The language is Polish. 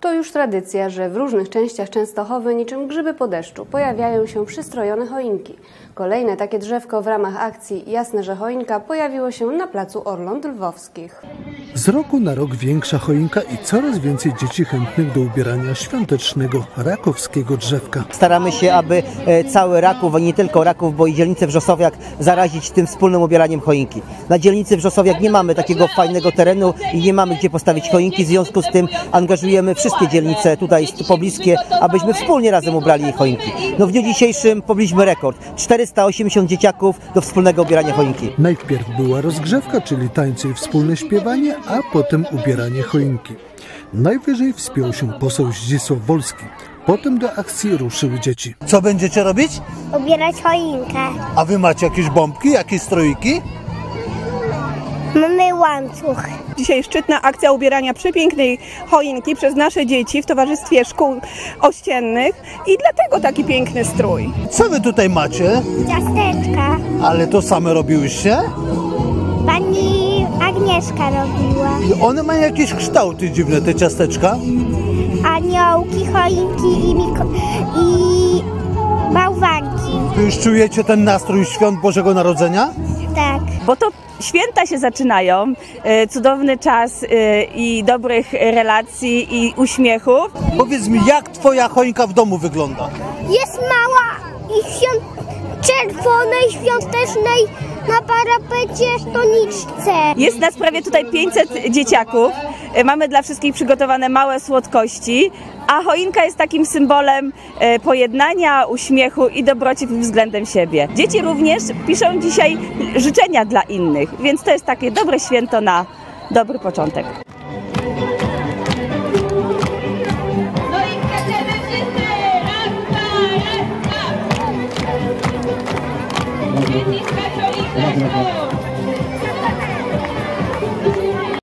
To już tradycja, że w różnych częściach Częstochowy niczym grzyby po deszczu pojawiają się przystrojone choinki. Kolejne takie drzewko w ramach akcji Jasne, że choinka pojawiło się na placu Orląt Lwowskich. Z roku na rok większa choinka i coraz więcej dzieci chętnych do ubierania świątecznego rakowskiego drzewka. Staramy się, aby e, cały Raków, a nie tylko Raków, bo i dzielnicę Wrzosowiak zarazić tym wspólnym ubieraniem choinki. Na dzielnicy Wrzosowiak nie mamy takiego fajnego terenu i nie mamy gdzie postawić choinki, w związku z tym angażujemy wszystkie dzielnice tutaj pobliskie, abyśmy wspólnie razem ubrali choinki. No w dniu dzisiejszym pobiliśmy rekord. 480 dzieciaków do wspólnego ubierania choinki. Najpierw była rozgrzewka, czyli tańce i wspólne śpiewanie, a potem ubieranie choinki. Najwyżej wspiął się poseł Zdzisław Wolski. Potem do akcji ruszyły dzieci. Co będziecie robić? ubierać choinkę. A wy macie jakieś bombki, jakieś stroiki? Mamy łańcuch. Dzisiaj szczytna akcja ubierania przepięknej choinki przez nasze dzieci w Towarzystwie Szkół Ościennych i dlatego taki piękny strój. Co wy tutaj macie? Ciasteczka. Ale to same robiłyście? Pani Agnieszka robiła. I one mają jakieś kształty dziwne, te ciasteczka. Aniołki, choinki i, miko- i bałwanki. Wy już czujecie ten nastrój świąt Bożego Narodzenia? Tak. bo to święta się zaczynają, e, cudowny czas e, i dobrych relacji i uśmiechów. Powiedz mi, jak twoja choinka w domu wygląda? Jest mała i świąt- czerwonej, świątecznej na parapecie stoniczce. Jest nas prawie tutaj 500 dzieciaków. E, Mamy dla wszystkich przygotowane małe słodkości, a choinka jest takim symbolem e, pojednania, uśmiechu i dobroci względem siebie. Dzieci również piszą dzisiaj życzenia dla innych, więc to jest takie dobre święto na dobry początek. No i